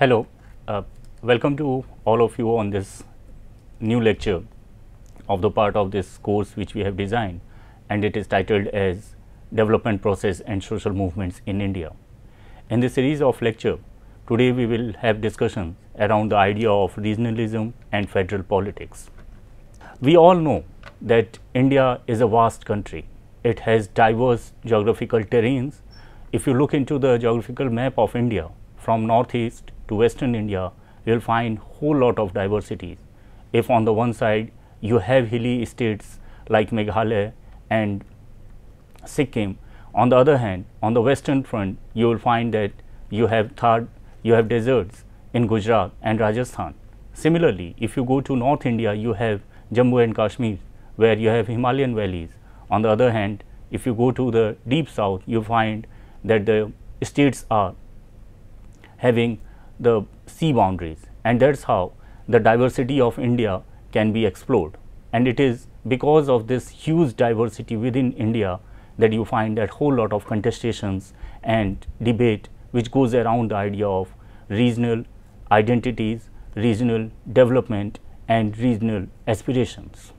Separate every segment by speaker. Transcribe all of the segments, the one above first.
Speaker 1: Hello, uh, welcome to all of you on this new lecture of the part of this course which we have designed and it is titled as Development Process and Social Movements in India. In this series of lecture, today we will have discussions around the idea of regionalism and federal politics. We all know that India is a vast country. It has diverse geographical terrains. If you look into the geographical map of India from northeast to western India, you will find whole lot of diversities. If on the one side you have hilly states like Meghalaya and Sikkim, on the other hand, on the western front, you will find that you have third, you have deserts in Gujarat and Rajasthan. Similarly, if you go to North India, you have Jammu and Kashmir, where you have Himalayan valleys. On the other hand, if you go to the deep south, you find that the states are having the sea boundaries and that is how the diversity of India can be explored. And it is because of this huge diversity within India that you find that whole lot of contestations and debate which goes around the idea of regional identities, regional development and regional aspirations.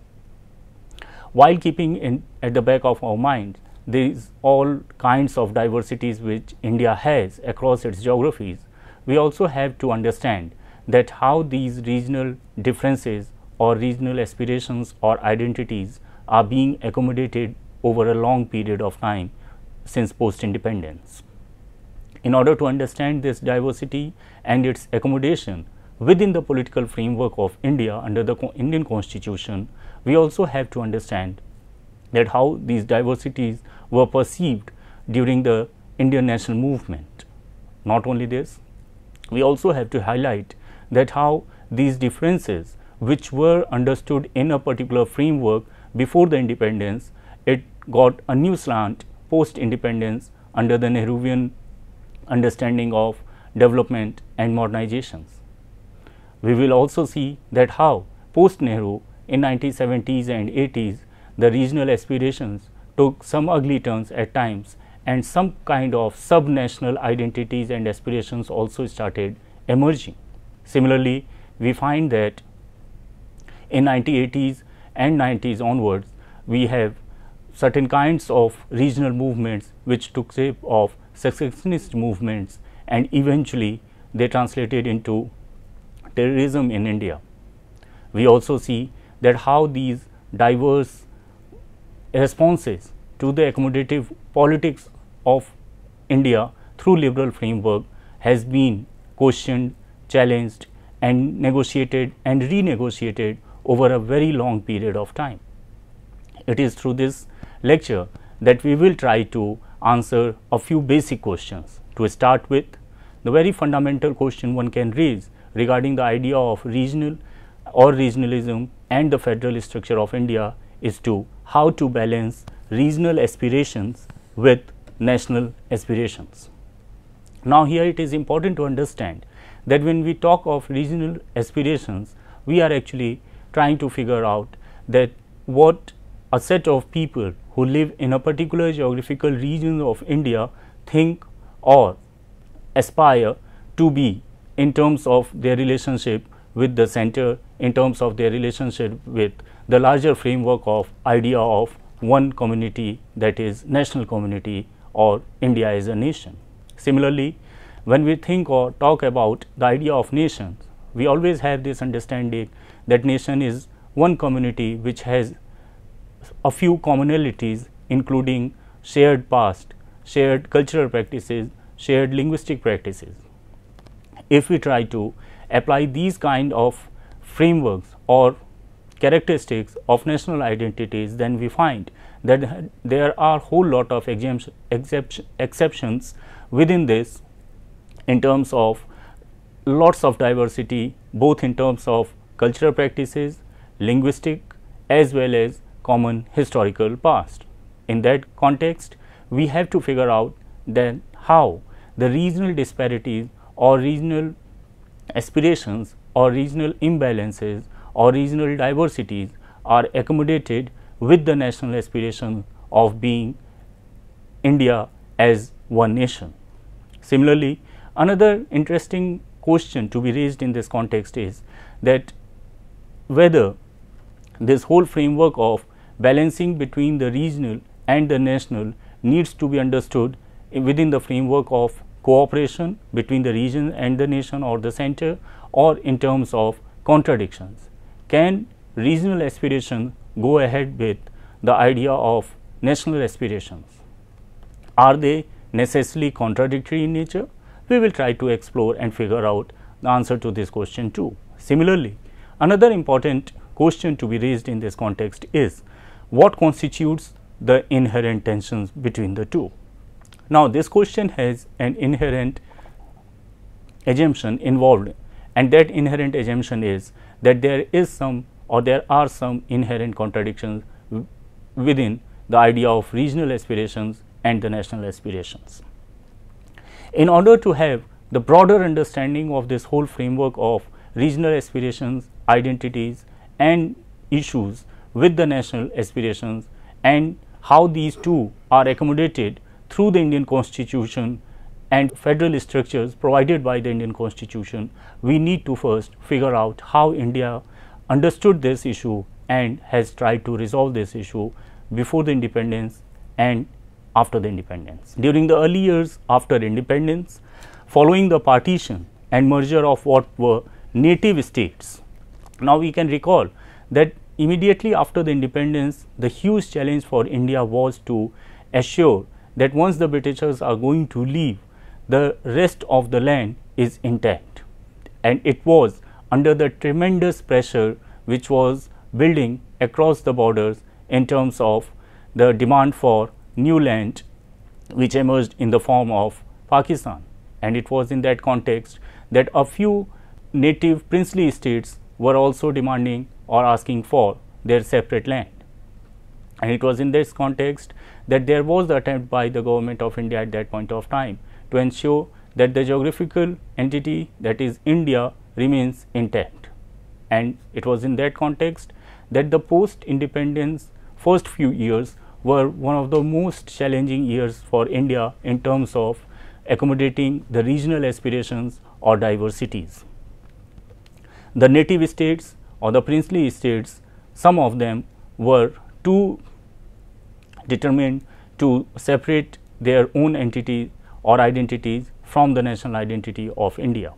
Speaker 1: While keeping in at the back of our mind these all kinds of diversities which India has across its geographies, we also have to understand that how these regional differences or regional aspirations or identities are being accommodated over a long period of time since post independence. In order to understand this diversity and its accommodation within the political framework of India under the Indian constitution, we also have to understand that how these diversities were perceived during the Indian national movement. Not only this, we also have to highlight that how these differences which were understood in a particular framework before the independence, it got a new slant post independence under the Nehruvian understanding of development and modernizations. We will also see that how post Nehru in 1970s and 80s the regional aspirations took some ugly turns at times and some kind of sub-national identities and aspirations also started emerging. Similarly, we find that in 1980s and 90s onwards, we have certain kinds of regional movements which took shape of secessionist movements and eventually they translated into terrorism in India. We also see that how these diverse responses to the accommodative politics of India through liberal framework has been questioned, challenged and negotiated and renegotiated over a very long period of time. It is through this lecture that we will try to answer a few basic questions. To start with, the very fundamental question one can raise regarding the idea of regional or regionalism and the federal structure of India is to how to balance regional aspirations with national aspirations. Now, here it is important to understand that when we talk of regional aspirations, we are actually trying to figure out that what a set of people who live in a particular geographical region of India think or aspire to be in terms of their relationship with the center, in terms of their relationship with the larger framework of idea of one community that is national community or India as a nation. Similarly, when we think or talk about the idea of nations, we always have this understanding that nation is one community which has a few commonalities including shared past, shared cultural practices, shared linguistic practices. If we try to apply these kind of frameworks or characteristics of national identities, then we find that there are whole lot of exceptions within this in terms of lots of diversity both in terms of cultural practices, linguistic as well as common historical past. In that context, we have to figure out then how the regional disparities or regional aspirations or regional imbalances or regional diversities are accommodated with the national aspiration of being India as one nation. Similarly, another interesting question to be raised in this context is that whether this whole framework of balancing between the regional and the national needs to be understood within the framework of cooperation between the region and the nation or the center or in terms of contradictions. Can regional aspiration go ahead with the idea of national aspirations? Are they necessarily contradictory in nature? We will try to explore and figure out the answer to this question too. Similarly, another important question to be raised in this context is what constitutes the inherent tensions between the two? Now, this question has an inherent assumption involved and that inherent assumption is that there is some or there are some inherent contradictions within the idea of regional aspirations and the national aspirations. In order to have the broader understanding of this whole framework of regional aspirations, identities and issues with the national aspirations and how these two are accommodated through the Indian constitution and federal structures provided by the Indian constitution, we need to first figure out how India understood this issue and has tried to resolve this issue before the independence and after the independence. During the early years after independence, following the partition and merger of what were native states. Now, we can recall that immediately after the independence, the huge challenge for India was to assure that once the Britishers are going to leave, the rest of the land is intact. And it was under the tremendous pressure which was building across the borders in terms of the demand for new land which emerged in the form of Pakistan. And it was in that context that a few native princely states were also demanding or asking for their separate land. And it was in this context that there was the attempt by the government of India at that point of time to ensure that the geographical entity that is India remains intact. And it was in that context that the post independence first few years were one of the most challenging years for India in terms of accommodating the regional aspirations or diversities. The native states or the princely states, some of them were too determined to separate their own entity or identities from the national identity of India.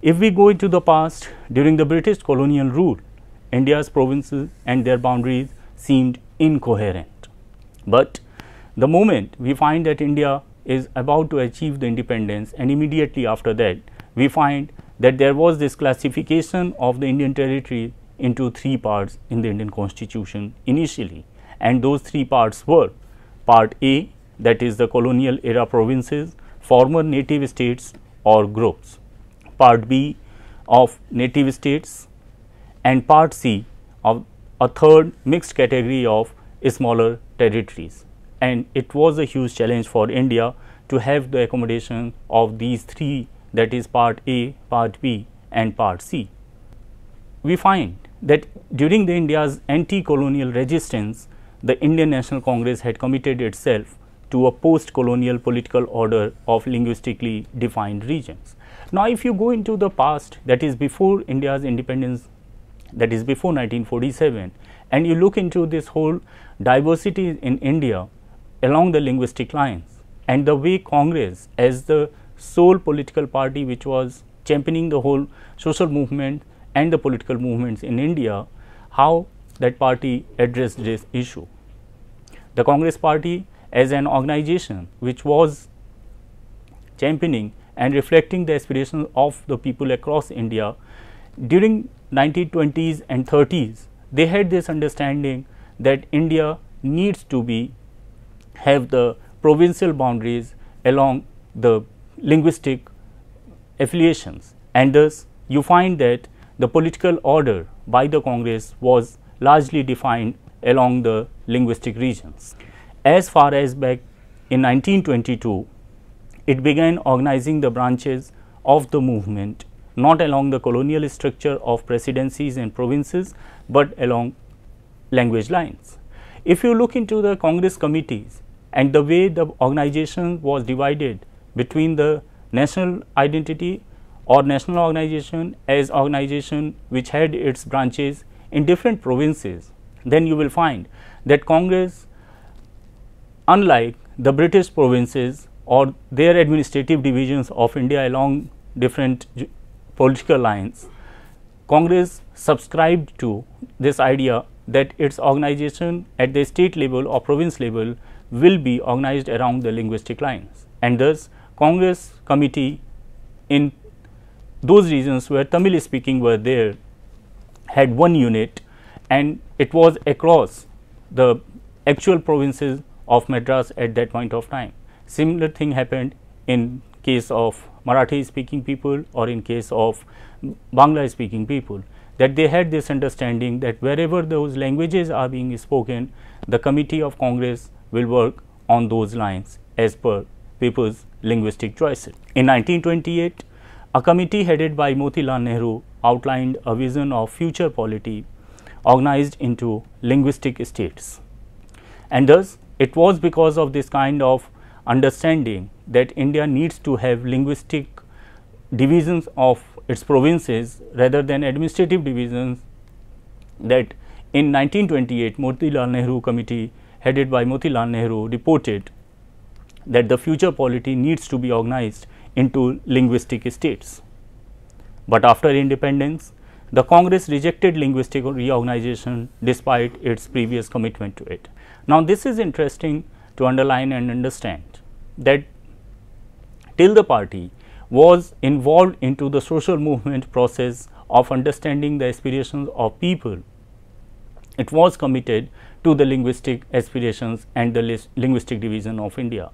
Speaker 1: If we go into the past, during the British colonial rule, India's provinces and their boundaries seemed incoherent. But the moment we find that India is about to achieve the independence and immediately after that, we find that there was this classification of the Indian territory into three parts in the Indian constitution initially and those three parts were part A that is the colonial era provinces, former native states or groups, part B of native states and part C of a third mixed category of smaller territories. And it was a huge challenge for India to have the accommodation of these three that is part A, part B and part C. We find that during the India's anti-colonial resistance, the Indian National Congress had committed itself to a post-colonial political order of linguistically defined regions. Now, if you go into the past that is before India's independence that is before 1947 and you look into this whole diversity in India along the linguistic lines and the way Congress as the sole political party which was championing the whole social movement and the political movements in India, how that party addressed this issue. The Congress party as an organization which was championing and reflecting the aspirations of the people across India during 1920s and 30s they had this understanding that India needs to be have the provincial boundaries along the linguistic affiliations and thus you find that the political order by the Congress was largely defined along the linguistic regions. As far as back in 1922, it began organizing the branches of the movement not along the colonial structure of presidencies and provinces, but along language lines. If you look into the Congress committees and the way the organization was divided between the national identity or national organization as organization which had its branches in different provinces, then you will find that Congress unlike the British provinces or their administrative divisions of India along different political lines, Congress subscribed to this idea that its organization at the state level or province level will be organized around the linguistic lines. And thus Congress committee in those regions where Tamil speaking were there had one unit and it was across the actual provinces of Madras at that point of time. Similar thing happened in case of Marathi speaking people or in case of Bangla speaking people that they had this understanding that wherever those languages are being spoken, the committee of Congress will work on those lines as per people's linguistic choices. In 1928, a committee headed by Motilal Nehru outlined a vision of future polity organized into linguistic states. And thus, it was because of this kind of understanding that India needs to have linguistic divisions of its provinces rather than administrative divisions that in 1928 Motilal Nehru committee headed by Motilal Nehru reported that the future polity needs to be organized into linguistic states. But after independence, the Congress rejected linguistic reorganization despite its previous commitment to it. Now, this is interesting to underline and understand that till the party was involved into the social movement process of understanding the aspirations of people, it was committed to the linguistic aspirations and the linguistic division of India.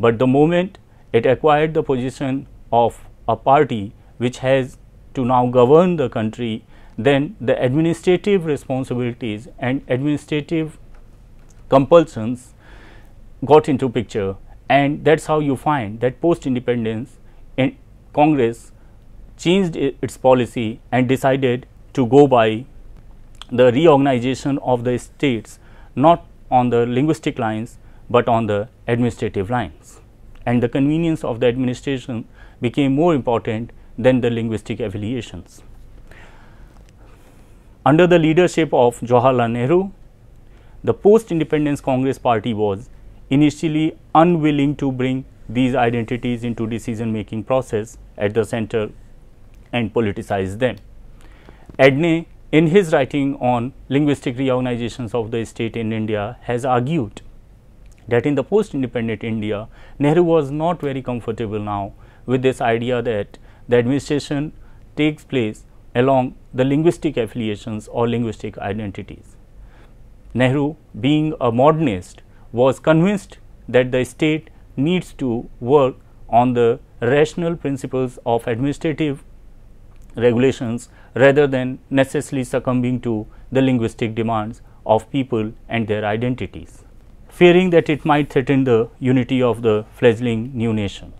Speaker 1: But the moment it acquired the position of a party which has to now govern the country, then the administrative responsibilities and administrative compulsions got into picture and that is how you find that post independence Congress changed its policy and decided to go by the reorganization of the states not on the linguistic lines, but on the administrative lines and the convenience of the administration became more important than the linguistic affiliations. Under the leadership of Jawaharlal Nehru, the post independence Congress party was initially unwilling to bring these identities into decision making process at the center and politicize them. Adeney in his writing on linguistic reorganizations of the state in India has argued that in the post independent India, Nehru was not very comfortable now with this idea that the administration takes place along the linguistic affiliations or linguistic identities. Nehru being a modernist was convinced that the state needs to work on the rational principles of administrative regulations rather than necessarily succumbing to the linguistic demands of people and their identities fearing that it might threaten the unity of the fledgling new nations.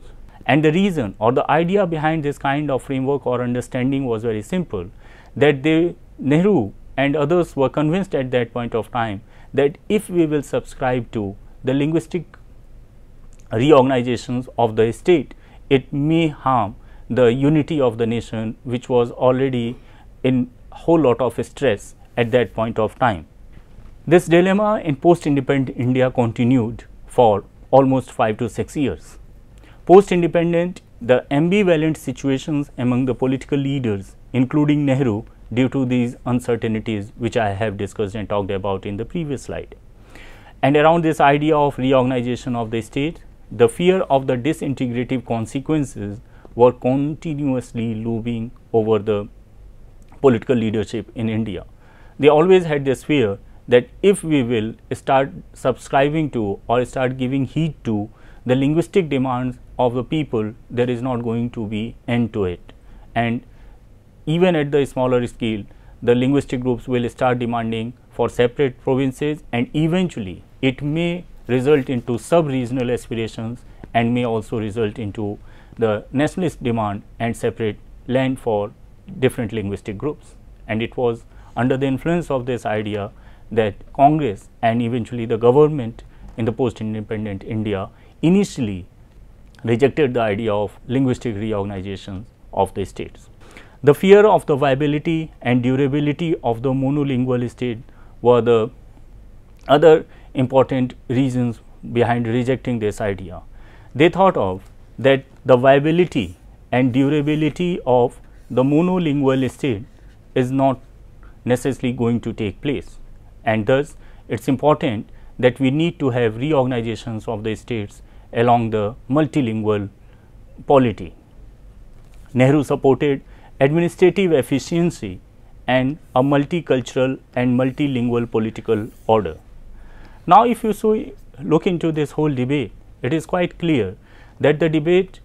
Speaker 1: And the reason or the idea behind this kind of framework or understanding was very simple that they, Nehru and others were convinced at that point of time that if we will subscribe to the linguistic reorganizations of the state, it may harm the unity of the nation which was already in whole lot of stress at that point of time. This dilemma in post-independent India continued for almost 5 to 6 years. Post-independent, the ambivalent situations among the political leaders including Nehru due to these uncertainties which I have discussed and talked about in the previous slide. And around this idea of reorganization of the state, the fear of the disintegrative consequences were continuously looming over the political leadership in India. they always had this fear that if we will start subscribing to or start giving heed to the linguistic demands of the people, there is not going to be end to it. And even at the smaller scale, the linguistic groups will start demanding for separate provinces and eventually it may result into sub-regional aspirations and may also result into the nationalist demand and separate land for different linguistic groups. And it was under the influence of this idea that Congress and eventually the government in the post-independent India initially rejected the idea of linguistic reorganizations of the states. The fear of the viability and durability of the monolingual state were the other important reasons behind rejecting this idea. They thought of that the viability and durability of the monolingual state is not necessarily going to take place and thus it is important that we need to have reorganizations of the states along the multilingual polity. Nehru supported administrative efficiency and a multicultural and multilingual political order. Now, if you look into this whole debate, it is quite clear that the debate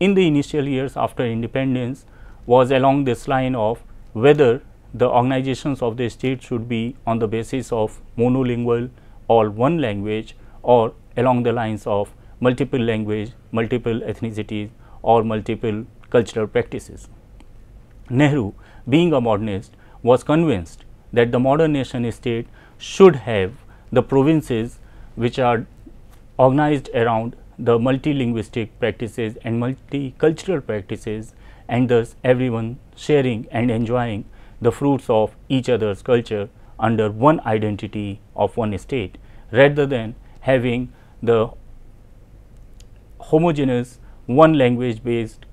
Speaker 1: in the initial years after independence was along this line of whether the organizations of the state should be on the basis of monolingual or one language or along the lines of multiple language, multiple ethnicities or multiple cultural practices. Nehru being a modernist was convinced that the modern nation state should have the provinces which are organized around the multilinguistic practices and multicultural practices and thus everyone sharing and enjoying the fruits of each other's culture under one identity of one state rather than having the homogeneous one language based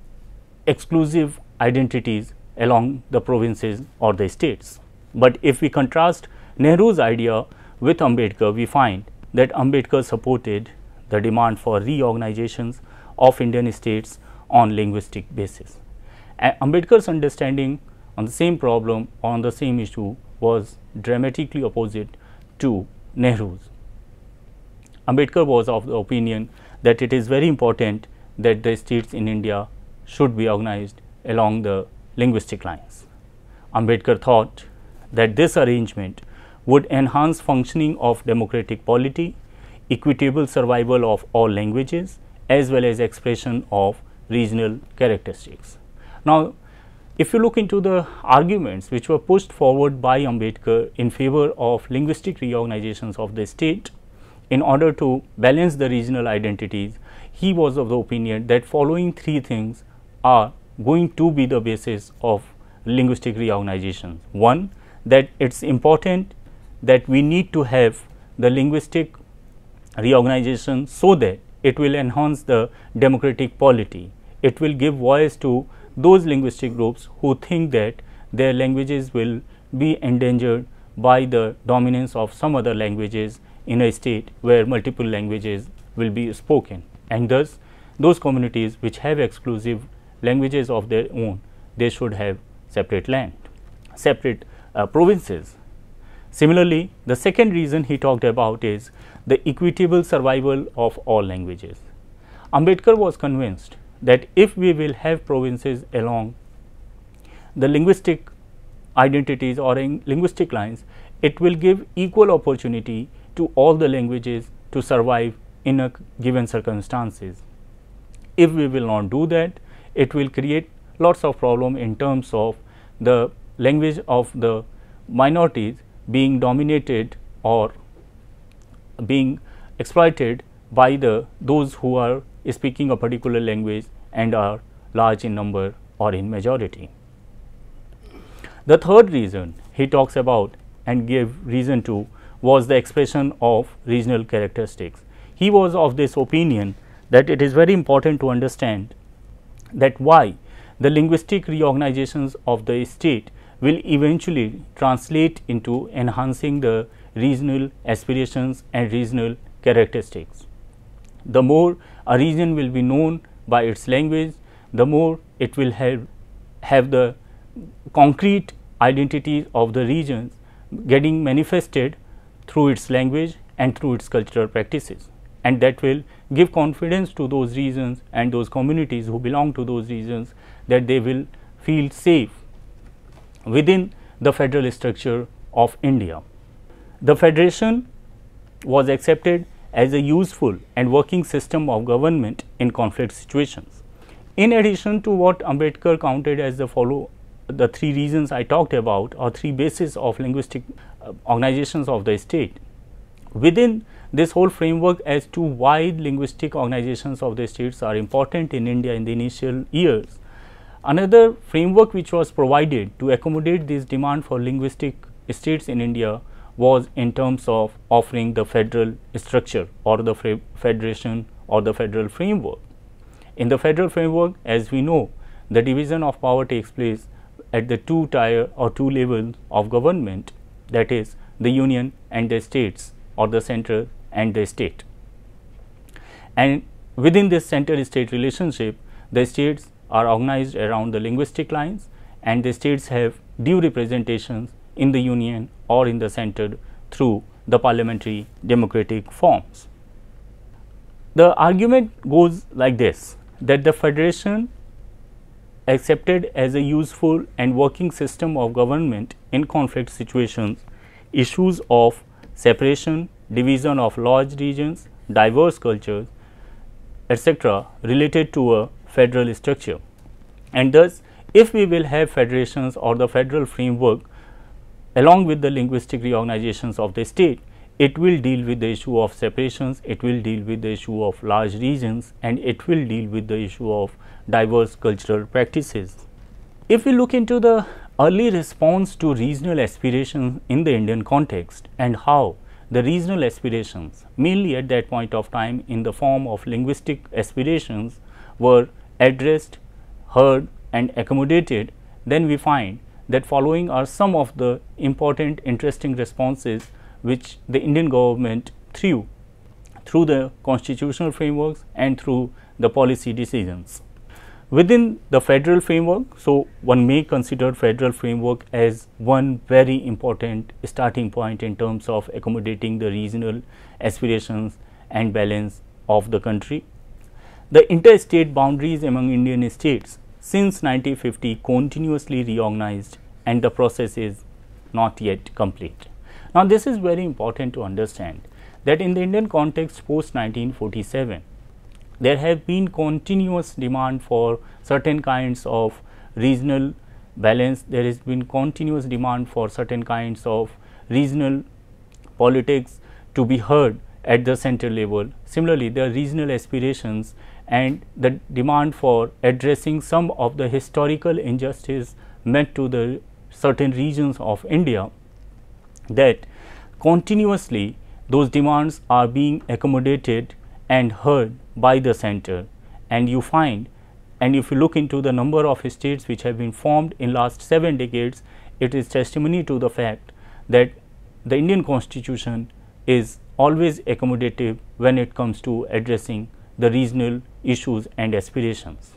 Speaker 1: exclusive identities along the provinces or the states. But if we contrast Nehru's idea with Ambedkar, we find that Ambedkar supported the demand for reorganizations of Indian states on linguistic basis. Ambedkar's understanding on the same problem on the same issue was dramatically opposite to Nehru's. Ambedkar was of the opinion that it is very important that the states in India should be organized along the linguistic lines. Ambedkar thought that this arrangement would enhance functioning of democratic polity, equitable survival of all languages as well as expression of regional characteristics. Now, if you look into the arguments which were pushed forward by Ambedkar in favor of linguistic reorganizations of the state in order to balance the regional identities, he was of the opinion that following three things are going to be the basis of linguistic reorganization. One, that it is important that we need to have the linguistic reorganization so that it will enhance the democratic polity. It will give voice to those linguistic groups who think that their languages will be endangered by the dominance of some other languages in a state where multiple languages will be spoken and thus those communities which have exclusive languages of their own they should have separate land, separate uh, provinces. Similarly, the second reason he talked about is the equitable survival of all languages. Ambedkar was convinced that if we will have provinces along the linguistic identities or in linguistic lines, it will give equal opportunity to all the languages to survive in a given circumstances. If we will not do that, it will create lots of problem in terms of the language of the minorities being dominated or being exploited by the those who are speaking a particular language and are large in number or in majority. The third reason he talks about and gave reason to was the expression of regional characteristics. He was of this opinion that it is very important to understand that why the linguistic reorganizations of the state will eventually translate into enhancing the regional aspirations and regional characteristics. The more a region will be known by its language, the more it will have, have the concrete identities of the regions getting manifested through its language and through its cultural practices and that will give confidence to those regions and those communities who belong to those regions that they will feel safe within the federal structure of India. The federation was accepted as a useful and working system of government in conflict situations. In addition to what Ambedkar counted as the follow the three reasons I talked about or three bases of linguistic uh, organizations of the state. Within this whole framework as to why linguistic organizations of the states are important in India in the initial years. Another framework which was provided to accommodate this demand for linguistic states in India was in terms of offering the federal structure or the federation or the federal framework. In the federal framework, as we know, the division of power takes place at the two tier or two levels of government that is the union and the states or the center and the state. And within this center state relationship, the states are organized around the linguistic lines and the states have due representations in the union or in the center through the parliamentary democratic forms. The argument goes like this that the federation accepted as a useful and working system of government in conflict situations issues of separation, division of large regions, diverse cultures, etc., related to a federal structure. And thus, if we will have federations or the federal framework along with the linguistic reorganizations of the state, it will deal with the issue of separations, it will deal with the issue of large regions and it will deal with the issue of diverse cultural practices. If we look into the early response to regional aspirations in the Indian context and how the regional aspirations mainly at that point of time in the form of linguistic aspirations were addressed, heard and accommodated, then we find that following are some of the important interesting responses which the Indian government threw through the constitutional frameworks and through the policy decisions. Within the federal framework, so one may consider federal framework as one very important starting point in terms of accommodating the regional aspirations and balance of the country. The interstate boundaries among Indian states since 1950 continuously reorganized and the process is not yet complete. Now, this is very important to understand that in the Indian context post 1947, there have been continuous demand for certain kinds of regional balance, there has been continuous demand for certain kinds of regional politics to be heard at the center level. Similarly, the regional aspirations and the demand for addressing some of the historical injustice met to the certain regions of India that continuously those demands are being accommodated and heard by the center and you find and if you look into the number of states which have been formed in last 7 decades it is testimony to the fact that the Indian constitution is always accommodative when it comes to addressing the regional issues and aspirations.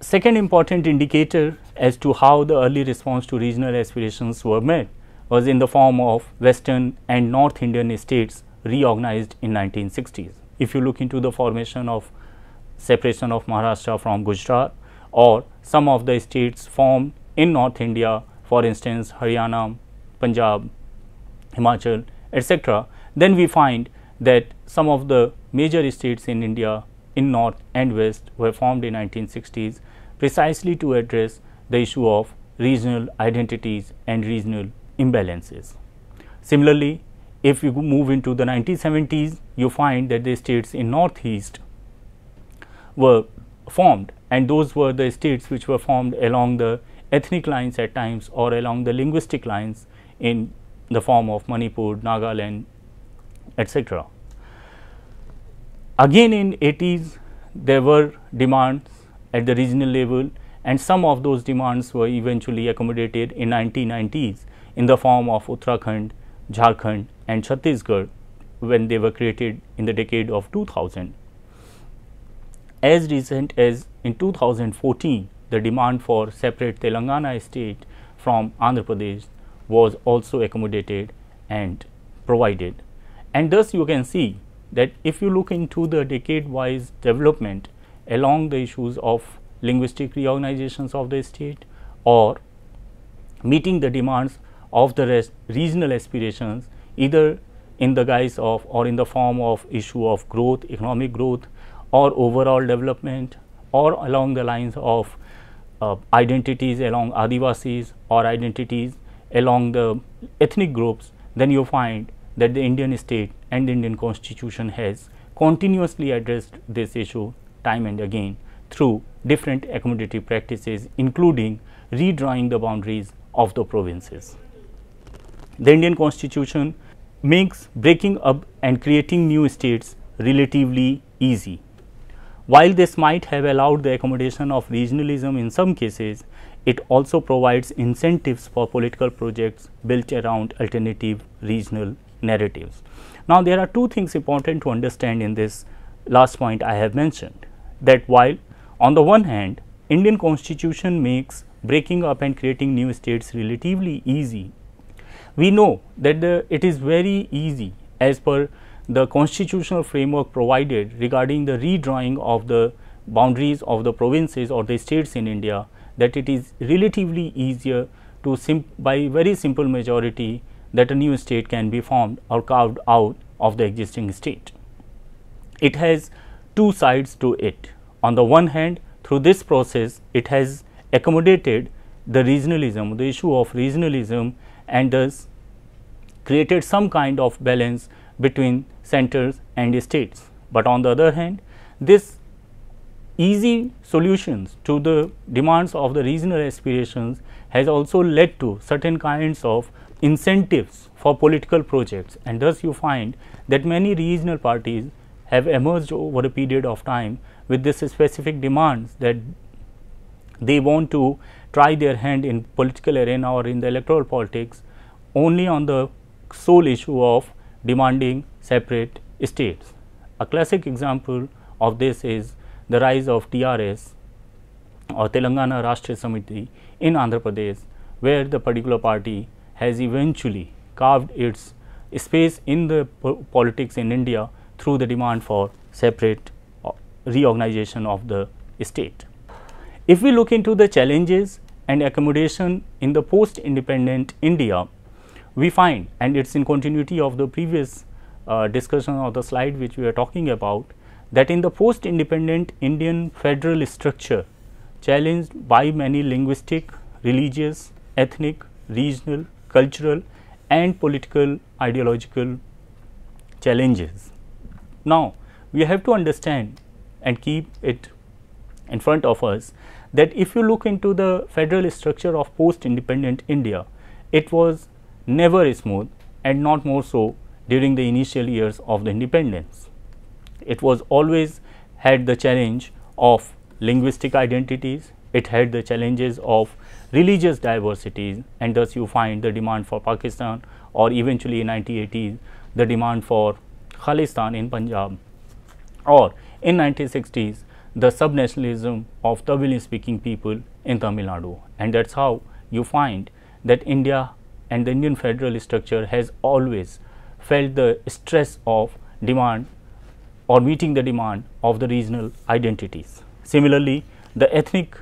Speaker 1: Second important indicator as to how the early response to regional aspirations were met was in the form of western and north Indian states reorganized in 1960s. If you look into the formation of separation of Maharashtra from Gujarat or some of the states formed in North India for instance Haryana, Punjab, Himachal etc., then we find that some of the major states in India in north and west were formed in 1960s precisely to address the issue of regional identities and regional imbalances. Similarly, if you move into the 1970s, you find that the states in northeast were formed and those were the states which were formed along the ethnic lines at times or along the linguistic lines in the form of Manipur, Nagaland, etc. Again in 80s there were demands at the regional level and some of those demands were eventually accommodated in 1990s in the form of Uttarakhand, Jharkhand and Chhattisgarh when they were created in the decade of 2000. As recent as in 2014, the demand for separate Telangana state from Andhra Pradesh was also accommodated and provided. And thus you can see that if you look into the decade wise development along the issues of linguistic reorganizations of the state or meeting the demands of the regional aspirations either in the guise of or in the form of issue of growth, economic growth or overall development or along the lines of uh, identities along Adivasis or identities along the ethnic groups, then you find that the Indian state and the Indian constitution has continuously addressed this issue time and again through different accommodative practices including redrawing the boundaries of the provinces. The Indian constitution makes breaking up and creating new states relatively easy. While this might have allowed the accommodation of regionalism in some cases, it also provides incentives for political projects built around alternative regional narratives. Now, there are two things important to understand in this last point I have mentioned that while on the one hand Indian constitution makes breaking up and creating new states relatively easy, we know that the, it is very easy as per the constitutional framework provided regarding the redrawing of the boundaries of the provinces or the states in India that it is relatively easier to by very simple majority that a new state can be formed or carved out of the existing state. It has two sides to it. On the one hand, through this process, it has accommodated the regionalism, the issue of regionalism and thus created some kind of balance between centers and states. But on the other hand, this easy solutions to the demands of the regional aspirations has also led to certain kinds of incentives for political projects and thus you find that many regional parties have emerged over a period of time with this specific demands that they want to try their hand in political arena or in the electoral politics only on the sole issue of demanding separate states. A classic example of this is the rise of TRS or Telangana Rashtriya Samiti in Andhra Pradesh where the particular party has eventually carved its space in the po politics in India through the demand for separate uh, reorganization of the state. If we look into the challenges and accommodation in the post-independent India, we find and it is in continuity of the previous uh, discussion of the slide which we are talking about that in the post-independent Indian federal structure challenged by many linguistic, religious, ethnic, regional, cultural and political ideological challenges. Now, we have to understand and keep it in front of us that if you look into the federal structure of post independent India, it was never smooth and not more so during the initial years of the independence. It was always had the challenge of linguistic identities, it had the challenges of religious diversities and thus you find the demand for Pakistan or eventually in 1980s the demand for Khalistan in Punjab or in 1960s the subnationalism of Tamil speaking people in Tamil Nadu and that is how you find that India and the Indian federal structure has always felt the stress of demand or meeting the demand of the regional identities. Similarly, the ethnic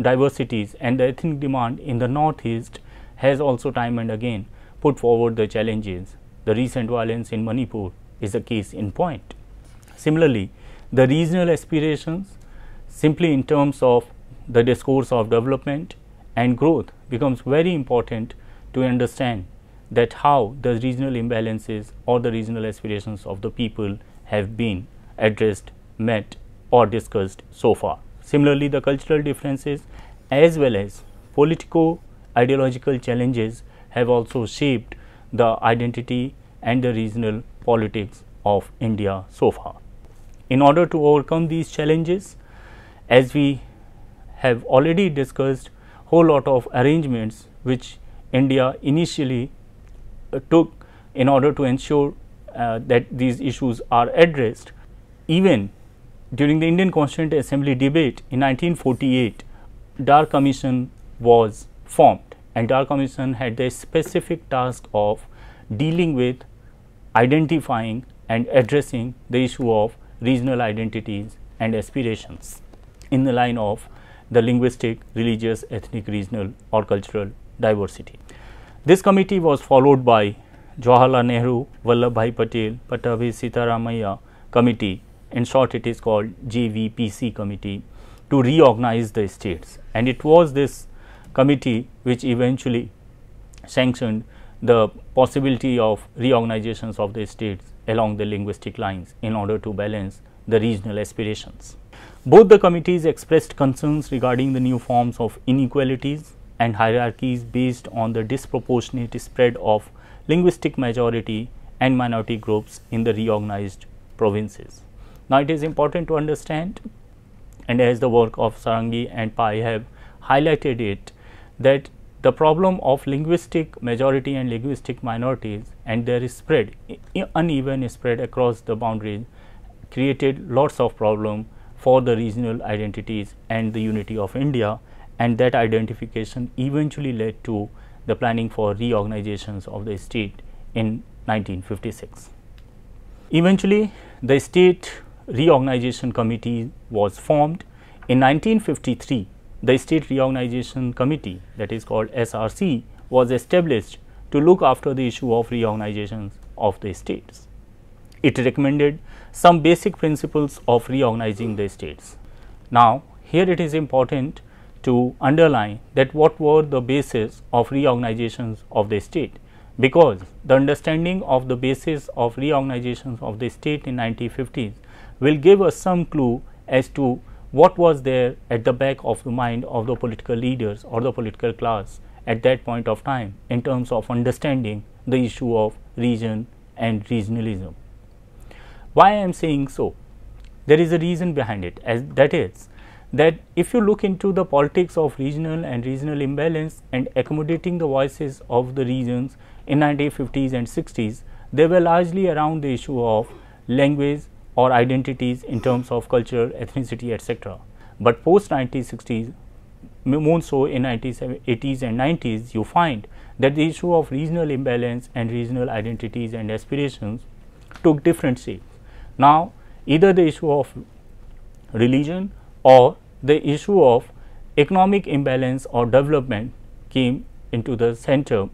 Speaker 1: diversities and the ethnic demand in the northeast has also time and again put forward the challenges. The recent violence in Manipur is a case in point. Similarly, the regional aspirations simply in terms of the discourse of development and growth becomes very important to understand that how the regional imbalances or the regional aspirations of the people have been addressed, met or discussed so far. Similarly, the cultural differences as well as politico ideological challenges have also shaped the identity and the regional politics of India so far. In order to overcome these challenges, as we have already discussed whole lot of arrangements which India initially uh, took in order to ensure uh, that these issues are addressed, even during the Indian Constituent Assembly debate in 1948, Dar Commission was formed and our commission had the specific task of dealing with identifying and addressing the issue of regional identities and aspirations in the line of the linguistic, religious, ethnic, regional or cultural diversity. This committee was followed by Jawaharlal Nehru, Vallabhbhai Patel, Pattabhi Sitaramaiah committee, in short it is called JVPC committee to reorganize the states and it was this committee which eventually sanctioned the possibility of reorganizations of the states along the linguistic lines in order to balance the regional aspirations. Both the committees expressed concerns regarding the new forms of inequalities and hierarchies based on the disproportionate spread of linguistic majority and minority groups in the reorganized provinces. Now, it is important to understand and as the work of Sarangi and Pai have highlighted it that the problem of linguistic majority and linguistic minorities and their spread uneven spread across the boundaries created lots of problem for the regional identities and the unity of India and that identification eventually led to the planning for reorganizations of the state in 1956. Eventually, the state reorganization committee was formed. In 1953, the state reorganization committee that is called SRC was established to look after the issue of reorganizations of the states. It recommended some basic principles of reorganizing the states. Now, here it is important to underline that what were the basis of reorganizations of the state because the understanding of the basis of reorganizations of the state in 1950s will give us some clue as to what was there at the back of the mind of the political leaders or the political class at that point of time in terms of understanding the issue of region and regionalism. Why I am saying so? There is a reason behind it as that is that if you look into the politics of regional and regional imbalance and accommodating the voices of the regions in 1950s and 60s, they were largely around the issue of language or identities in terms of culture, ethnicity, etc. But post 1960s, more so in 1980s and 90s, you find that the issue of regional imbalance and regional identities and aspirations took different shapes. Now, either the issue of religion or the issue of economic imbalance or development came into the center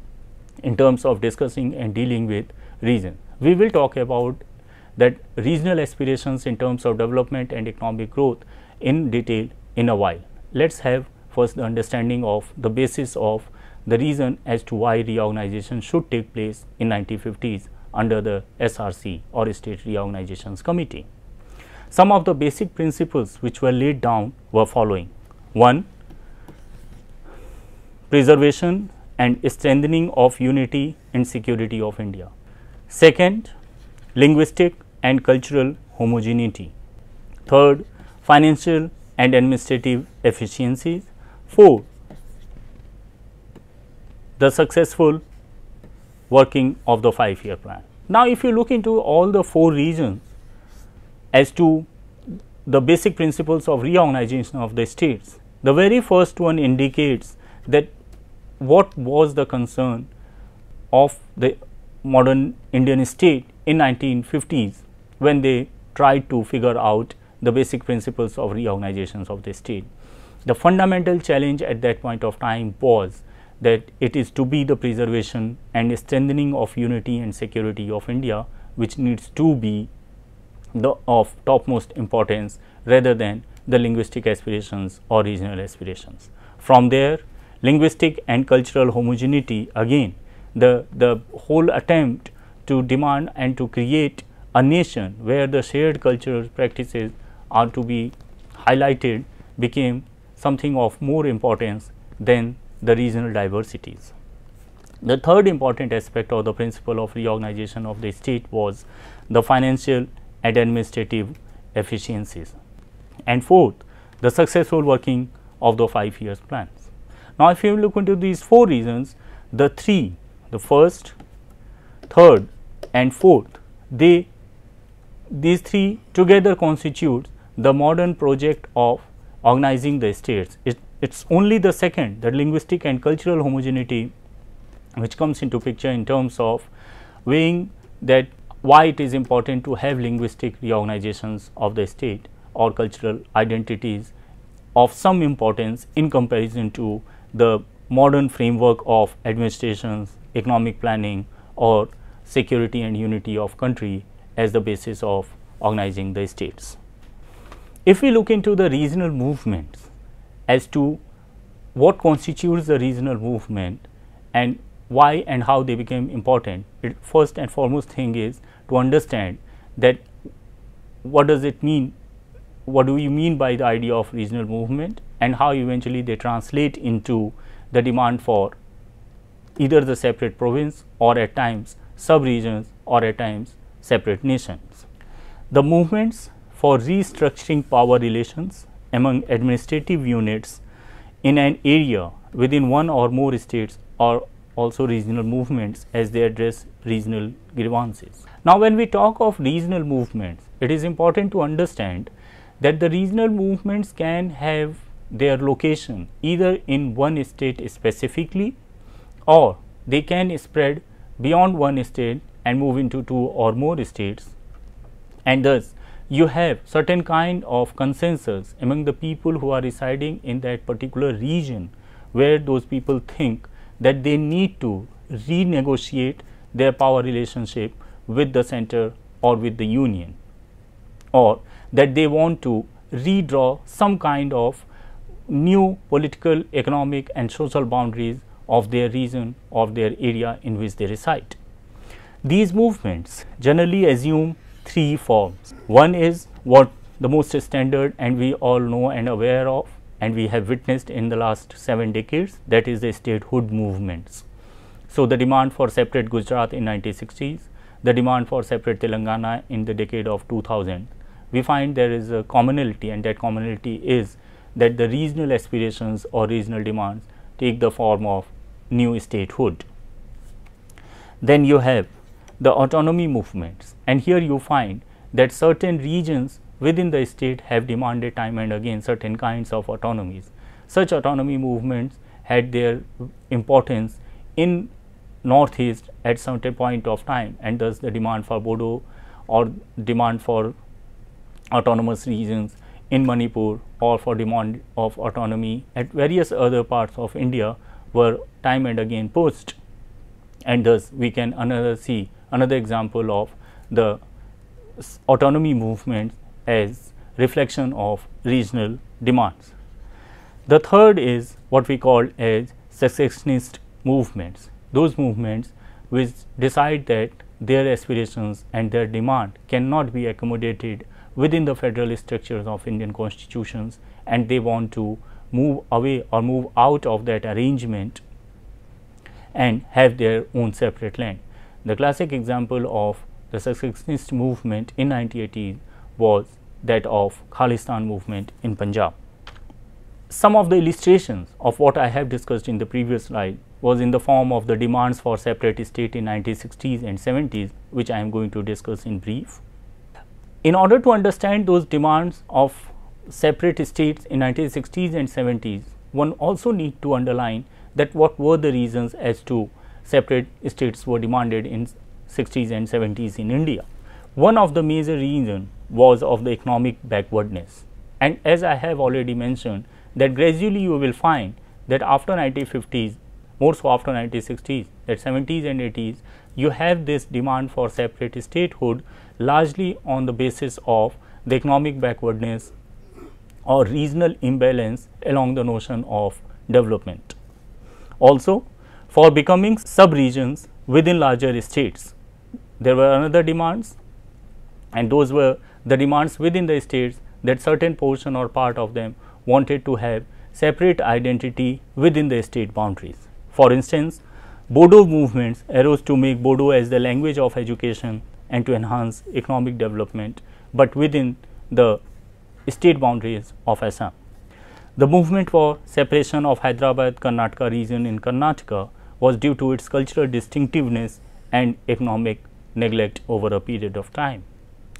Speaker 1: in terms of discussing and dealing with region. We will talk about that regional aspirations in terms of development and economic growth in detail in a while. Let us have first the understanding of the basis of the reason as to why reorganization should take place in 1950s under the SRC or State Reorganizations Committee. Some of the basic principles which were laid down were following. 1. Preservation and strengthening of unity and security of India. Second, linguistic and cultural homogeneity. Third, financial and administrative efficiencies. Four, the successful working of the five year plan. Now, if you look into all the four regions as to the basic principles of reorganization of the states, the very first one indicates that what was the concern of the modern Indian state in 1950s when they tried to figure out the basic principles of reorganizations of the state. The fundamental challenge at that point of time was that it is to be the preservation and strengthening of unity and security of India which needs to be the of topmost importance rather than the linguistic aspirations or regional aspirations. From there linguistic and cultural homogeneity again the, the whole attempt to demand and to create a nation where the shared cultural practices are to be highlighted became something of more importance than the regional diversities. The third important aspect of the principle of reorganization of the state was the financial and administrative efficiencies. And fourth, the successful working of the five years plans. Now, if you look into these four reasons, the three, the first, third and fourth, they these three together constitute the modern project of organizing the states. It's only the second, the linguistic and cultural homogeneity, which comes into picture in terms of weighing that why it is important to have linguistic reorganizations of the state or cultural identities of some importance in comparison to the modern framework of administrations, economic planning or security and unity of country as the basis of organizing the states. If we look into the regional movements as to what constitutes the regional movement and why and how they became important, it first and foremost thing is to understand that what does it mean, what do you mean by the idea of regional movement and how eventually they translate into the demand for either the separate province or at times sub-regions or at times separate nations. The movements for restructuring power relations among administrative units in an area within one or more states are also regional movements as they address regional grievances. Now, when we talk of regional movements, it is important to understand that the regional movements can have their location either in one state specifically or they can spread beyond one state and move into two or more states and thus you have certain kind of consensus among the people who are residing in that particular region where those people think that they need to renegotiate their power relationship with the center or with the union or that they want to redraw some kind of new political, economic and social boundaries of their region of their area in which they reside. These movements generally assume three forms. One is what the most standard and we all know and aware of and we have witnessed in the last 7 decades that is the statehood movements. So, the demand for separate Gujarat in 1960s, the demand for separate Telangana in the decade of 2000, we find there is a commonality and that commonality is that the regional aspirations or regional demands take the form of new statehood. Then you have the autonomy movements and here you find that certain regions within the state have demanded time and again certain kinds of autonomies. Such autonomy movements had their importance in northeast at certain point of time and thus the demand for Bodo or demand for autonomous regions in Manipur or for demand of autonomy at various other parts of India were time and again pushed and thus we can another see another example of the autonomy movement as reflection of regional demands. The third is what we call as secessionist movements, those movements which decide that their aspirations and their demand cannot be accommodated within the federal structures of Indian constitutions and they want to move away or move out of that arrangement and have their own separate land. The classic example of the secessionist movement in 1980 was that of Khalistan movement in Punjab. Some of the illustrations of what I have discussed in the previous slide was in the form of the demands for separate state in 1960s and 70s which I am going to discuss in brief. In order to understand those demands of separate states in 1960s and 70s, one also need to underline that what were the reasons as to separate states were demanded in 60s and 70s in India. One of the major reasons was of the economic backwardness. And as I have already mentioned that gradually you will find that after 1950s, more so after 1960s, that 70s and 80s, you have this demand for separate statehood largely on the basis of the economic backwardness or regional imbalance along the notion of development. Also, for becoming sub-regions within larger states, there were another demands and those were the demands within the states that certain portion or part of them wanted to have separate identity within the state boundaries. For instance, Bodo movements arose to make Bodo as the language of education and to enhance economic development, but within the state boundaries of Assam. The movement for separation of Hyderabad Karnataka region in Karnataka was due to its cultural distinctiveness and economic neglect over a period of time.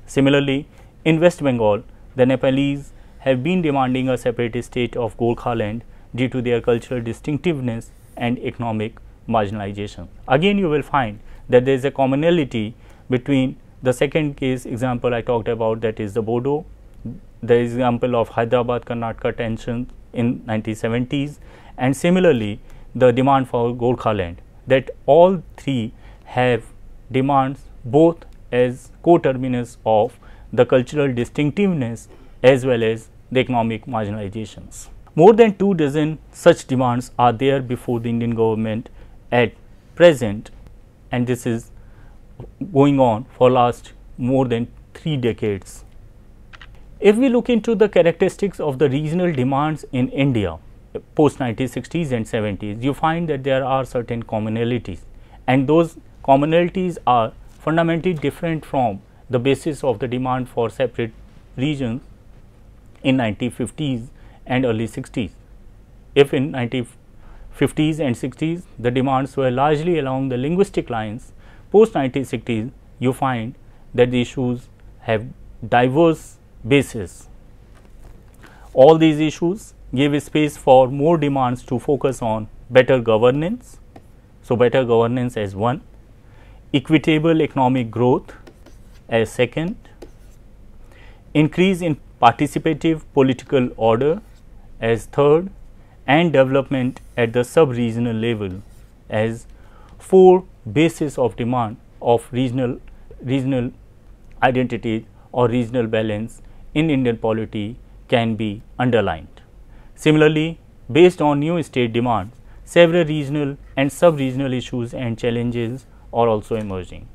Speaker 1: Similarly, in West Bengal, the Nepalese have been demanding a separate state of Gorkhaland due to their cultural distinctiveness and economic marginalization. Again, you will find that there is a commonality between the second case example I talked about that is the Bodo, the example of Hyderabad Karnataka tension in 1970s and similarly the demand for Gorkhaland that all three have demands both as co-terminus of the cultural distinctiveness as well as the economic marginalizations. More than two dozen such demands are there before the Indian government at present and this is going on for last more than three decades. If we look into the characteristics of the regional demands in India post 1960s and 70s, you find that there are certain commonalities and those commonalities are fundamentally different from the basis of the demand for separate regions in 1950s and early 60s. If in 1950s and 60s the demands were largely along the linguistic lines, post 1960s you find that the issues have diverse bases. All these issues give space for more demands to focus on better governance. So, better governance as one, equitable economic growth as second, increase in participative political order as third and development at the sub-regional level as four basis of demand of regional regional identity or regional balance in Indian polity can be underlined. Similarly, based on new state demands, several regional and sub-regional issues and challenges are also emerging.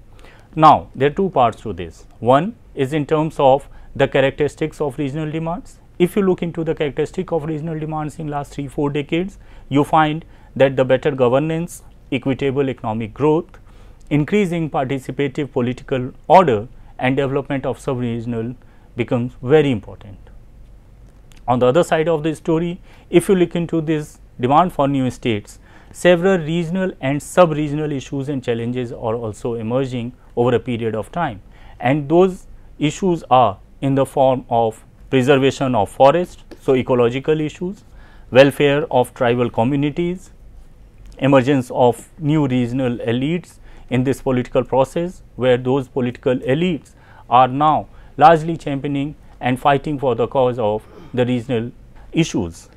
Speaker 1: Now, there are two parts to this. One is in terms of the characteristics of regional demands. If you look into the characteristic of regional demands in last 3 4 decades, you find that the better governance, equitable economic growth, increasing participative political order and development of sub-regional becomes very important. On the other side of the story, if you look into this demand for new states, several regional and sub-regional issues and challenges are also emerging over a period of time. And those issues are in the form of preservation of forest, so ecological issues, welfare of tribal communities, emergence of new regional elites in this political process where those political elites are now largely championing and fighting for the cause of the regional issues,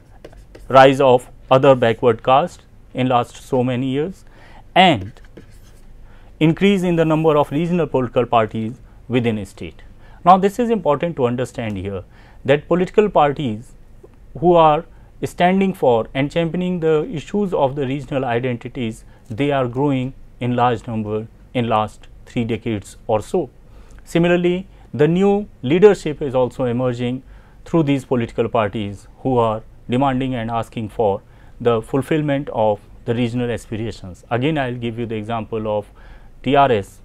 Speaker 1: rise of other backward castes in last so many years and increase in the number of regional political parties within a state. Now, this is important to understand here that political parties who are standing for and championing the issues of the regional identities, they are growing in large number in last 3 decades or so. Similarly, the new leadership is also emerging through these political parties who are demanding and asking for the fulfillment of the regional aspirations. Again, I will give you the example of TRS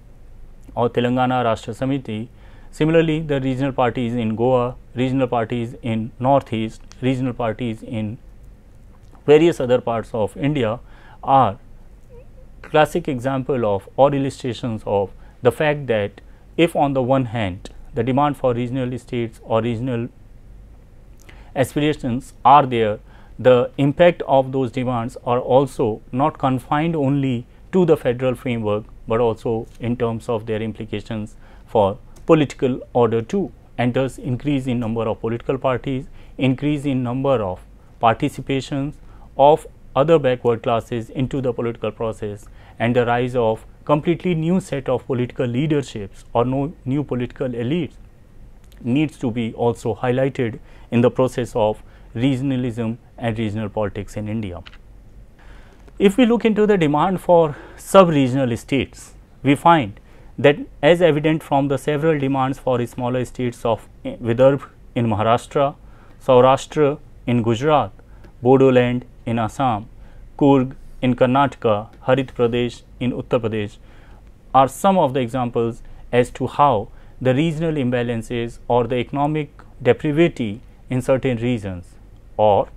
Speaker 1: or Telangana Rashtra Samiti. Similarly, the regional parties in Goa, regional parties in Northeast, regional parties in various other parts of India are classic example of or illustrations of the fact that if on the one hand the demand for regional states or regional aspirations are there the impact of those demands are also not confined only to the federal framework, but also in terms of their implications for political order too and thus increase in number of political parties, increase in number of participations of other backward classes into the political process and the rise of completely new set of political leaderships or no new political elites needs to be also highlighted in the process of regionalism and regional politics in India. If we look into the demand for sub-regional states, we find that as evident from the several demands for smaller states of eh, Vidarbha in Maharashtra, Saurashtra in Gujarat, Bodoland in Assam, Coorg in Karnataka, Harit Pradesh in Uttar Pradesh are some of the examples as to how the regional imbalances or the economic depravity in certain regions or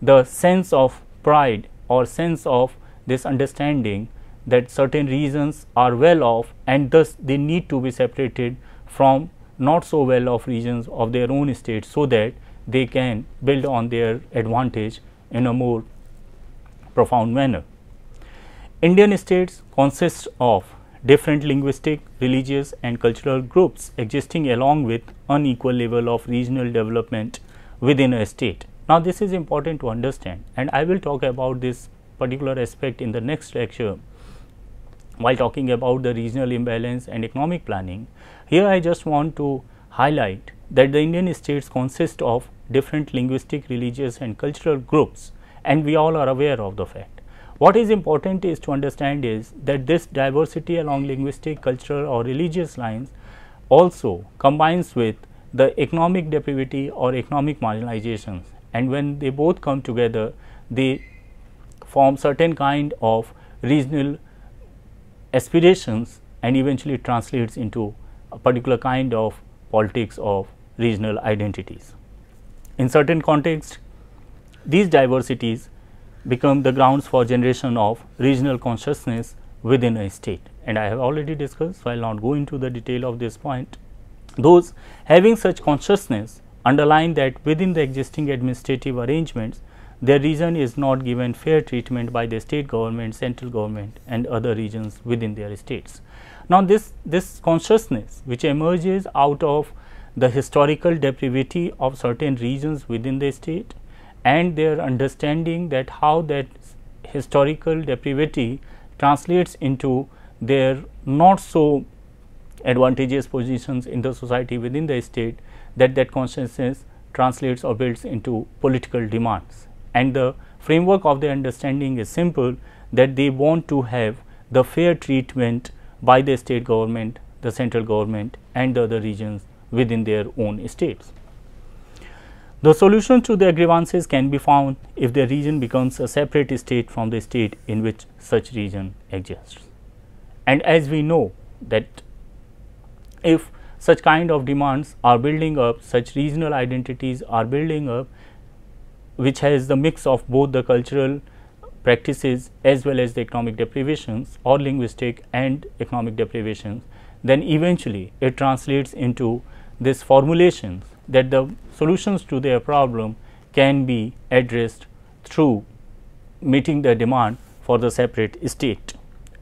Speaker 1: the sense of pride or sense of this understanding that certain regions are well off and thus they need to be separated from not so well off regions of their own state so that they can build on their advantage in a more profound manner. Indian states consist of different linguistic, religious and cultural groups existing along with unequal level of regional development within a state. Now, this is important to understand and I will talk about this particular aspect in the next lecture while talking about the regional imbalance and economic planning. Here I just want to highlight that the Indian states consist of different linguistic, religious and cultural groups and we all are aware of the fact. What is important is to understand is that this diversity along linguistic, cultural or religious lines also combines with the economic depravity or economic marginalizations and when they both come together they form certain kind of regional aspirations and eventually translates into a particular kind of politics of regional identities. In certain contexts, these diversities become the grounds for generation of regional consciousness within a state and I have already discussed so I will not go into the detail of this point. Those having such consciousness underline that within the existing administrative arrangements their region is not given fair treatment by the state government, central government and other regions within their states. Now, this, this consciousness which emerges out of the historical depravity of certain regions within the state and their understanding that how that historical depravity translates into their not so advantageous positions in the society within the state that that consciousness translates or builds into political demands and the framework of the understanding is simple that they want to have the fair treatment by the state government, the central government and the other regions within their own states. The solution to their grievances can be found if the region becomes a separate state from the state in which such region exists. And as we know that if such kind of demands are building up, such regional identities are building up, which has the mix of both the cultural practices as well as the economic deprivations or linguistic and economic deprivations, then eventually it translates into this formulations that the solutions to their problem can be addressed through meeting the demand for the separate state.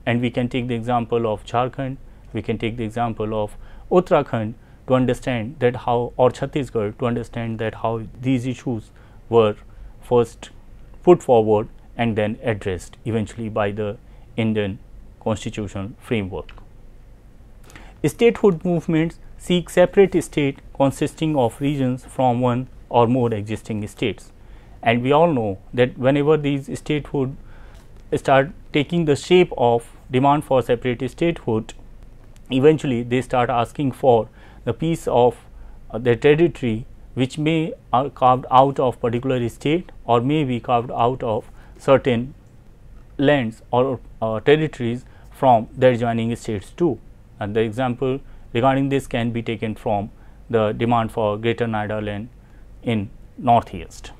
Speaker 1: And we can take the example of Jharkhand, we can take the example of Uttarakhand to understand that how or Chhattisgarh to understand that how these issues were first put forward and then addressed eventually by the Indian constitutional framework. Statehood movements seek separate state consisting of regions from one or more existing states. And we all know that whenever these statehood start taking the shape of demand for separate statehood, eventually they start asking for the piece of uh, their territory which may are carved out of particular state or may be carved out of certain lands or uh, territories from their joining states too. And the example regarding this can be taken from the demand for greater Nagaland in northeast.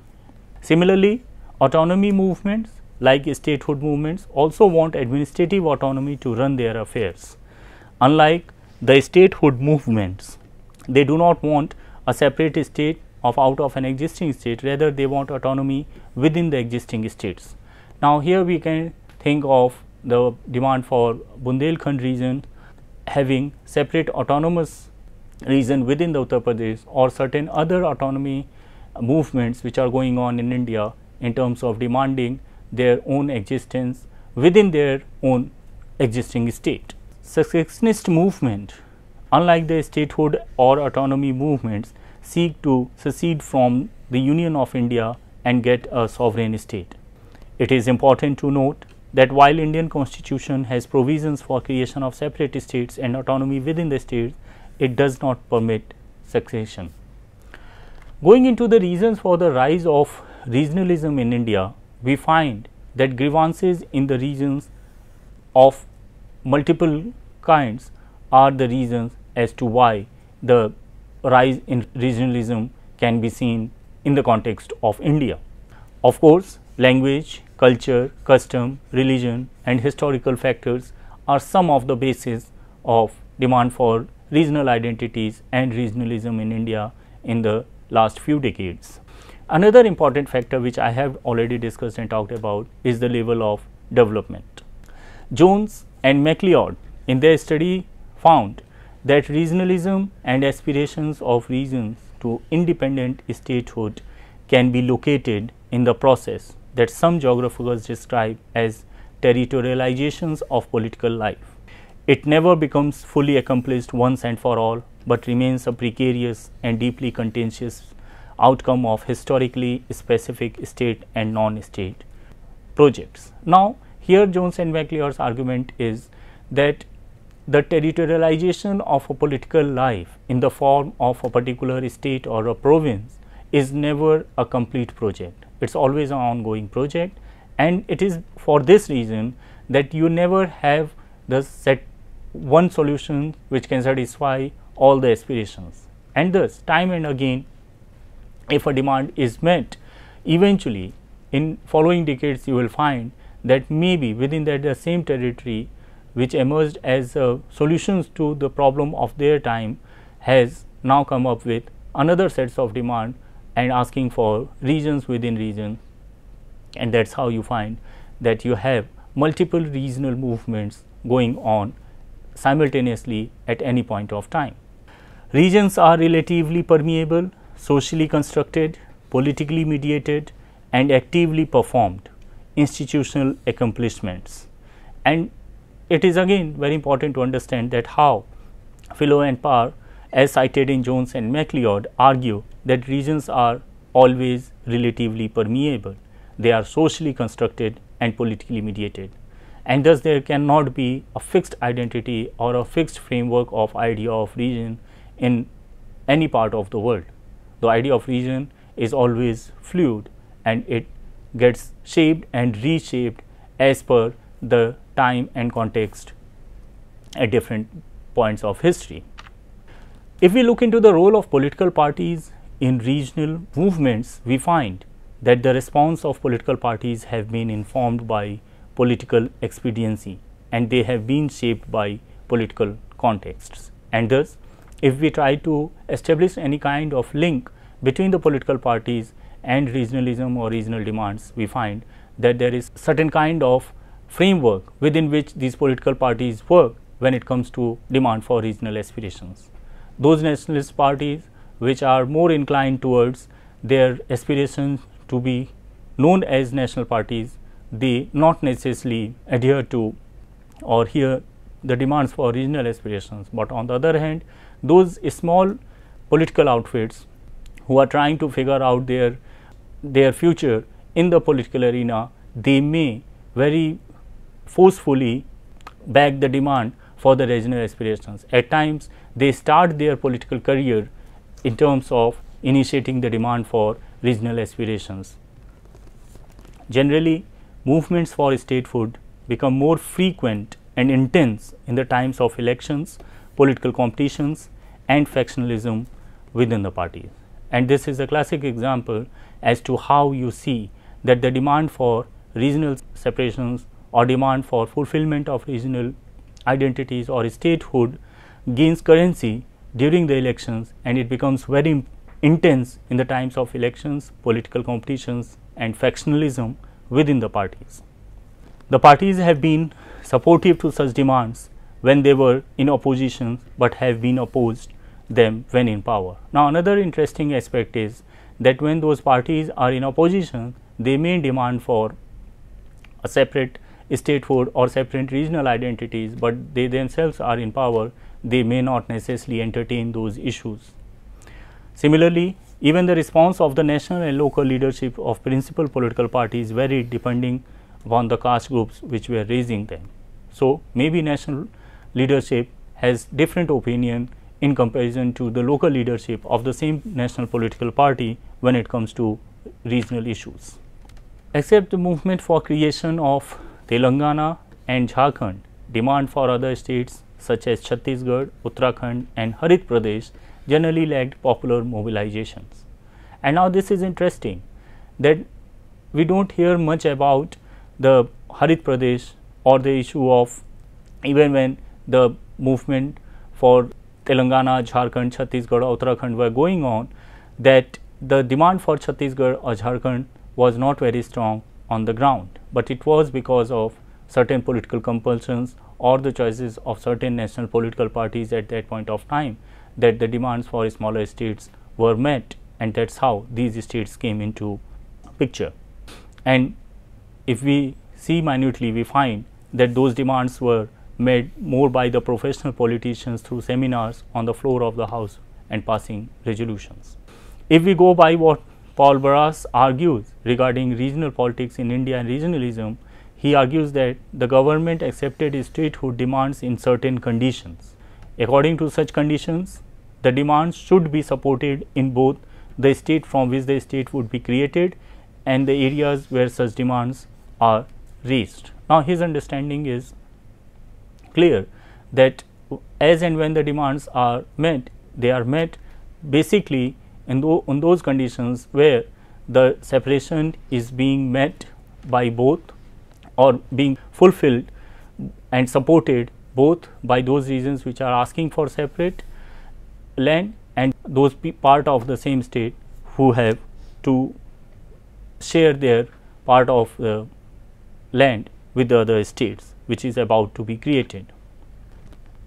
Speaker 1: Similarly, autonomy movements like statehood movements also want administrative autonomy to run their affairs. Unlike the statehood movements, they do not want a separate state of out of an existing state, rather they want autonomy within the existing states. Now, here we can think of the demand for Bundelkhand region having separate autonomous region within the Uttar Pradesh or certain other autonomy movements which are going on in India in terms of demanding their own existence within their own existing state. Secessionist movement unlike the statehood or autonomy movements seek to secede from the Union of India and get a sovereign state. It is important to note that while Indian constitution has provisions for creation of separate states and autonomy within the states, it does not permit succession. Going into the reasons for the rise of regionalism in India, we find that grievances in the regions of multiple kinds are the reasons as to why the rise in regionalism can be seen in the context of India. Of course, language, culture, custom, religion and historical factors are some of the basis of demand for regional identities and regionalism in India in the last few decades. Another important factor which I have already discussed and talked about is the level of development. Jones and MacLeod in their study found that regionalism and aspirations of regions to independent statehood can be located in the process that some geographers describe as territorializations of political life. It never becomes fully accomplished once and for all, but remains a precarious and deeply contentious outcome of historically specific state and non-state projects. Now, here Jones and MacLeod's argument is that the territorialization of a political life in the form of a particular state or a province is never a complete project. It is always an ongoing project and it is for this reason that you never have the set one solution which can satisfy all the aspirations and thus time and again if a demand is met eventually in following decades you will find that maybe within that the same territory which emerged as uh, solutions to the problem of their time has now come up with another sets of demand and asking for regions within region and that is how you find that you have multiple regional movements going on simultaneously at any point of time. Regions are relatively permeable, socially constructed, politically mediated and actively performed institutional accomplishments. And it is again very important to understand that how Philo and Parr as cited in Jones and MacLeod argue that regions are always relatively permeable. They are socially constructed and politically mediated and thus there cannot be a fixed identity or a fixed framework of idea of region in any part of the world. The idea of region is always fluid and it gets shaped and reshaped as per the time and context at different points of history. If we look into the role of political parties in regional movements, we find that the response of political parties have been informed by political expediency and they have been shaped by political contexts. And thus, if we try to establish any kind of link between the political parties and regionalism or regional demands, we find that there is certain kind of framework within which these political parties work when it comes to demand for regional aspirations. Those nationalist parties which are more inclined towards their aspirations to be known as national parties they not necessarily adhere to or hear the demands for regional aspirations, but on the other hand those small political outfits who are trying to figure out their their future in the political arena they may very forcefully back the demand for the regional aspirations. At times they start their political career in terms of initiating the demand for regional aspirations. Generally movements for statehood become more frequent and intense in the times of elections, political competitions and factionalism within the parties. And this is a classic example as to how you see that the demand for regional separations or demand for fulfillment of regional identities or statehood gains currency during the elections and it becomes very intense in the times of elections, political competitions and factionalism within the parties. The parties have been supportive to such demands when they were in opposition, but have been opposed them when in power. Now, another interesting aspect is that when those parties are in opposition, they may demand for a separate statehood or separate regional identities, but they themselves are in power, they may not necessarily entertain those issues. Similarly, even the response of the national and local leadership of principal political parties varied depending on the caste groups which were raising them. So, maybe national leadership has different opinion in comparison to the local leadership of the same national political party when it comes to regional issues. Except the movement for creation of Telangana and Jharkhand, demand for other states such as Chhattisgarh, Uttarakhand and Harit Pradesh generally lacked popular mobilizations. And now this is interesting that we do not hear much about the Harit Pradesh or the issue of even when the movement for Telangana, Jharkhand, Chhattisgarh, Uttarakhand were going on that the demand for Chhattisgarh or Jharkhand was not very strong on the ground, but it was because of certain political compulsions or the choices of certain national political parties at that point of time that the demands for smaller states were met and that is how these states came into picture. And if we see minutely we find that those demands were made more by the professional politicians through seminars on the floor of the house and passing resolutions. If we go by what Paul Brass argues regarding regional politics in India and regionalism, he argues that the government accepted statehood demands in certain conditions. According to such conditions, the demands should be supported in both the state from which the state would be created and the areas where such demands are raised. Now, his understanding is clear that as and when the demands are met, they are met basically th in those conditions where the separation is being met by both or being fulfilled and supported both by those regions which are asking for separate land and those part of the same state who have to share their part of the land with the other states which is about to be created.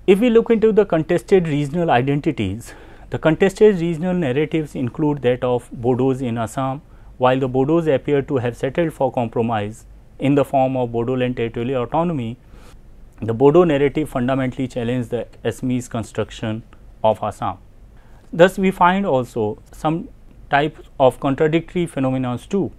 Speaker 1: If we look into the contested regional identities, the contested regional narratives include that of Bodos in Assam, while the Bodos appear to have settled for compromise in the form of Bodoland territorial autonomy, the Bodo narrative fundamentally challenged the Assamese construction of Assam. Thus, we find also some types of contradictory phenomena too.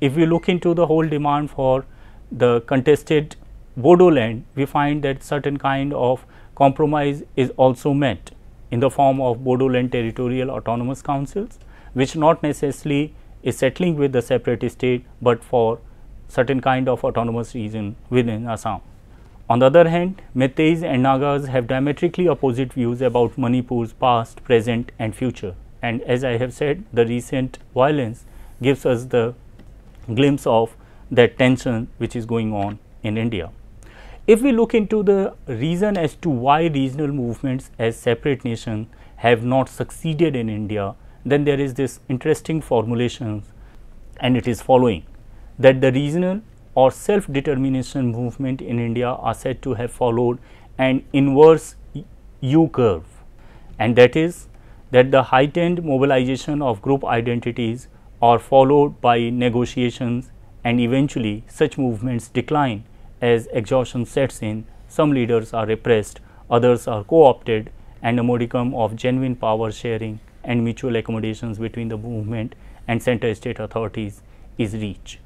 Speaker 1: If we look into the whole demand for the contested Bodoland, we find that certain kind of compromise is also met in the form of Bodoland territorial autonomous councils, which not necessarily is settling with the separate state, but for certain kind of autonomous region within Assam. On the other hand, Meiteis and Nagas have diametrically opposite views about Manipur's past, present and future. And as I have said, the recent violence gives us the glimpse of that tension which is going on in India. If we look into the reason as to why regional movements as separate nations have not succeeded in India, then there is this interesting formulation and it is following that the regional or self-determination movement in India are said to have followed an inverse U curve and that is that the heightened mobilization of group identities are followed by negotiations and eventually such movements decline as exhaustion sets in, some leaders are repressed, others are co-opted and a modicum of genuine power sharing and mutual accommodations between the movement and center state authorities is reached.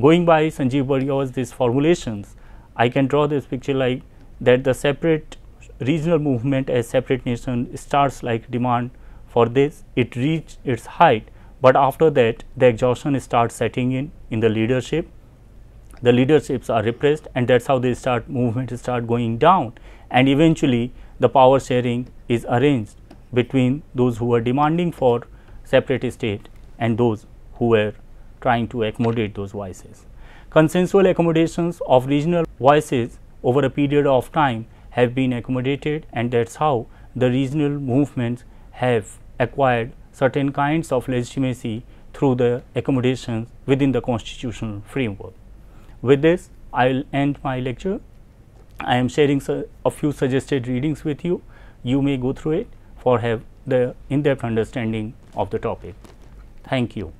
Speaker 1: Going by Sanjib Baruah's these formulations, I can draw this picture like that the separate regional movement as separate nation starts like demand for this, it reached its height but after that the exhaustion starts setting in in the leadership the leaderships are repressed and that is how they start movement start going down and eventually the power sharing is arranged between those who are demanding for separate state and those who were trying to accommodate those voices. Consensual accommodations of regional voices over a period of time have been accommodated and that is how the regional movements have acquired certain kinds of legitimacy through the accommodations within the constitutional framework. With this, I will end my lecture. I am sharing a few suggested readings with you. You may go through it for have the in-depth understanding of the topic. Thank you.